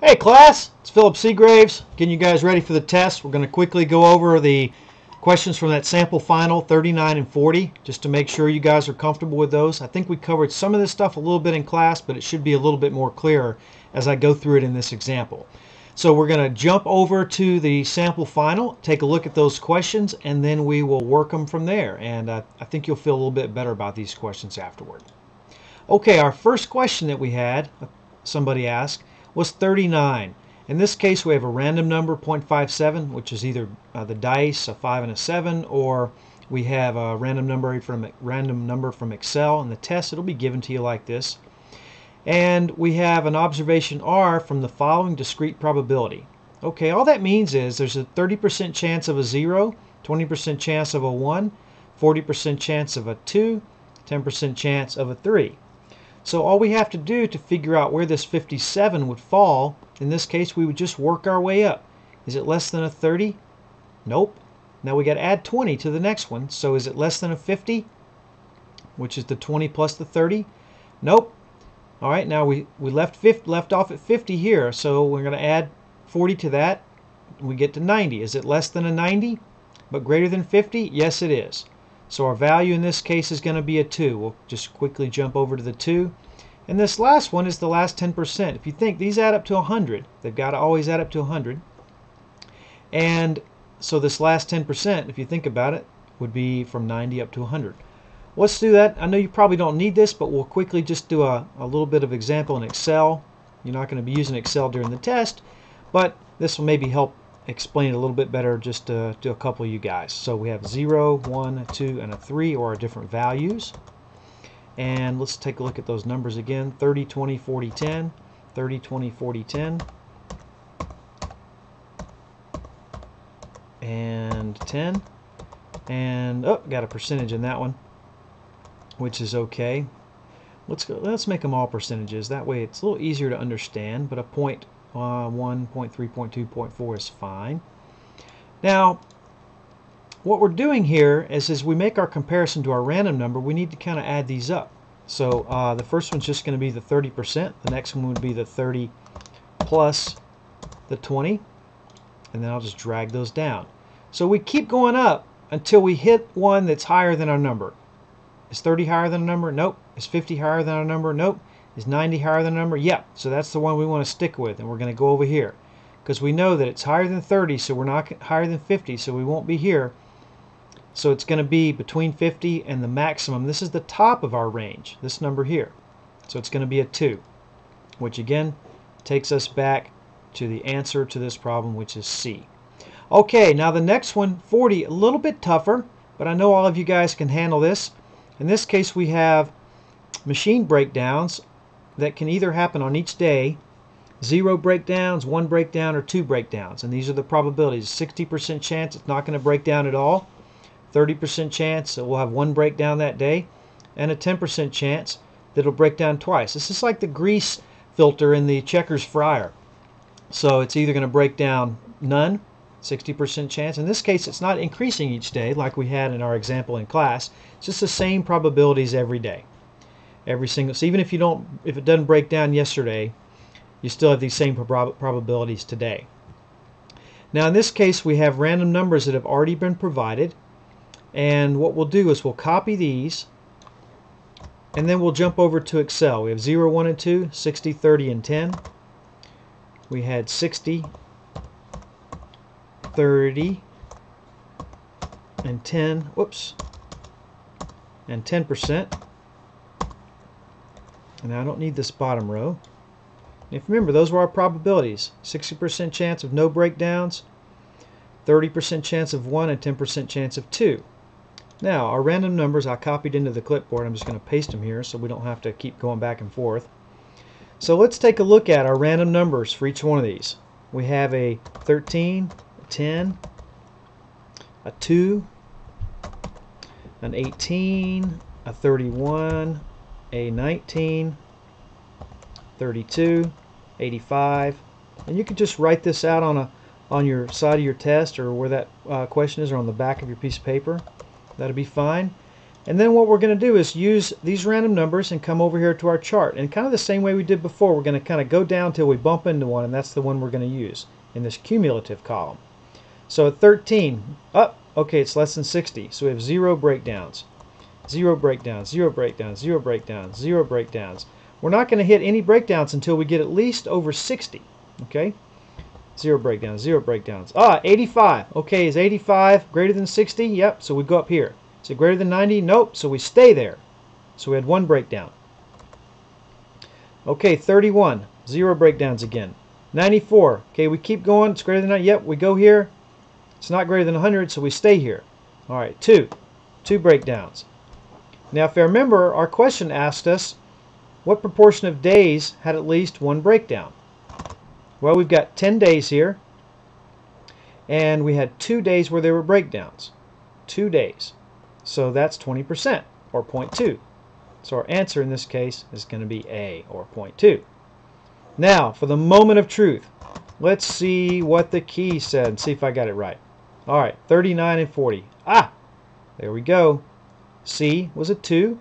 Hey class, it's Philip Seagraves getting you guys ready for the test. We're going to quickly go over the questions from that sample final 39 and 40 just to make sure you guys are comfortable with those. I think we covered some of this stuff a little bit in class but it should be a little bit more clear as I go through it in this example. So we're going to jump over to the sample final, take a look at those questions, and then we will work them from there. And uh, I think you'll feel a little bit better about these questions afterward. Okay, our first question that we had, uh, somebody asked, was 39. In this case, we have a random number, 0.57, which is either uh, the dice, a 5 and a 7, or we have a random number from a random number from Excel. In the test, it'll be given to you like this. And we have an observation R from the following discrete probability. Okay, all that means is there's a 30% chance of a 0, 20% chance of a 1, 40% chance of a 2, 10% chance of a 3. So all we have to do to figure out where this 57 would fall, in this case we would just work our way up. Is it less than a 30? Nope. Now we got to add 20 to the next one. So is it less than a 50? Which is the 20 plus the 30? Nope. All right, now we, we left, 50, left off at 50 here, so we're going to add 40 to that. We get to 90. Is it less than a 90, but greater than 50? Yes, it is. So our value in this case is going to be a 2. We'll just quickly jump over to the 2. And this last one is the last 10%. If you think these add up to 100, they've got to always add up to 100. And so this last 10%, if you think about it, would be from 90 up to 100. Let's do that. I know you probably don't need this, but we'll quickly just do a, a little bit of example in Excel. You're not going to be using Excel during the test, but this will maybe help explain it a little bit better just to, to a couple of you guys. So we have 0, 1, 2, and a 3 or our different values. And let's take a look at those numbers again. 30, 20, 40, 10. 30, 20, 40, 10. And 10. And, oh, got a percentage in that one, which is okay. Let's go, let's make them all percentages. That way it's a little easier to understand, but a point uh, 1, 0.3, 0.2, 0.4 is fine. Now, what we're doing here is as we make our comparison to our random number, we need to kind of add these up. So uh, the first one's just going to be the 30%. The next one would be the 30 plus the 20. And then I'll just drag those down. So we keep going up until we hit one that's higher than our number. Is 30 higher than a number? Nope. Is 50 higher than our number? Nope. Is 90 higher than the number? Yep. So that's the one we want to stick with. And we're going to go over here. Because we know that it's higher than 30, so we're not higher than 50, so we won't be here. So it's going to be between 50 and the maximum. This is the top of our range, this number here. So it's going to be a 2, which again takes us back to the answer to this problem, which is C. Okay, now the next one, 40, a little bit tougher, but I know all of you guys can handle this. In this case, we have machine breakdowns that can either happen on each day, zero breakdowns, one breakdown, or two breakdowns. And these are the probabilities. 60% chance it's not going to break down at all. 30% chance that we'll have one breakdown that day, and a 10% chance that it'll break down twice. This is like the grease filter in the checkers fryer. So it's either going to break down none, 60% chance. In this case, it's not increasing each day like we had in our example in class. It's just the same probabilities every day. Every single, so even if you don't, if it doesn't break down yesterday, you still have these same prob probabilities today. Now in this case, we have random numbers that have already been provided. And what we'll do is we'll copy these and then we'll jump over to Excel. We have 0, 1, and 2, 60, 30, and 10. We had 60, 30, and 10, whoops, and 10%. And I don't need this bottom row. If remember, those were our probabilities. 60% chance of no breakdowns, 30% chance of 1, and 10% chance of 2. Now, our random numbers I copied into the clipboard. I'm just going to paste them here so we don't have to keep going back and forth. So let's take a look at our random numbers for each one of these. We have a 13, a 10, a 2, an 18, a 31, a 19, 32, 85, and you can just write this out on a on your side of your test or where that uh, question is or on the back of your piece of paper. That'll be fine. And then what we're going to do is use these random numbers and come over here to our chart. And kind of the same way we did before, we're going to kind of go down till we bump into one, and that's the one we're going to use in this cumulative column. So at 13, up, oh, okay, it's less than 60. So we have zero breakdowns. Zero breakdowns, zero breakdowns, zero breakdowns, zero breakdowns. We're not going to hit any breakdowns until we get at least over 60. Okay? Zero breakdowns, zero breakdowns. Ah, 85. Okay, is 85 greater than 60? Yep, so we go up here. Is it greater than 90? Nope, so we stay there. So we had one breakdown. Okay, 31. Zero breakdowns again. 94. Okay, we keep going. It's greater than 90. Yep, we go here. It's not greater than 100, so we stay here. All right, two. Two breakdowns. Now, if I remember, our question asked us what proportion of days had at least one breakdown? Well, we've got 10 days here, and we had two days where there were breakdowns. Two days. So that's 20%, or 0.2. So our answer in this case is going to be A, or 0.2. Now, for the moment of truth, let's see what the key said, and see if I got it right. All right, 39 and 40. Ah, there we go. C was a 2,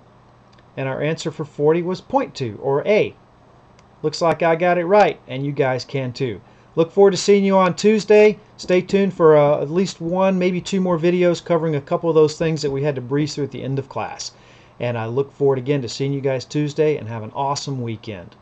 and our answer for 40 was 0.2 or A. Looks like I got it right and you guys can too. Look forward to seeing you on Tuesday. Stay tuned for uh, at least one, maybe two more videos covering a couple of those things that we had to breeze through at the end of class. And I look forward again to seeing you guys Tuesday and have an awesome weekend.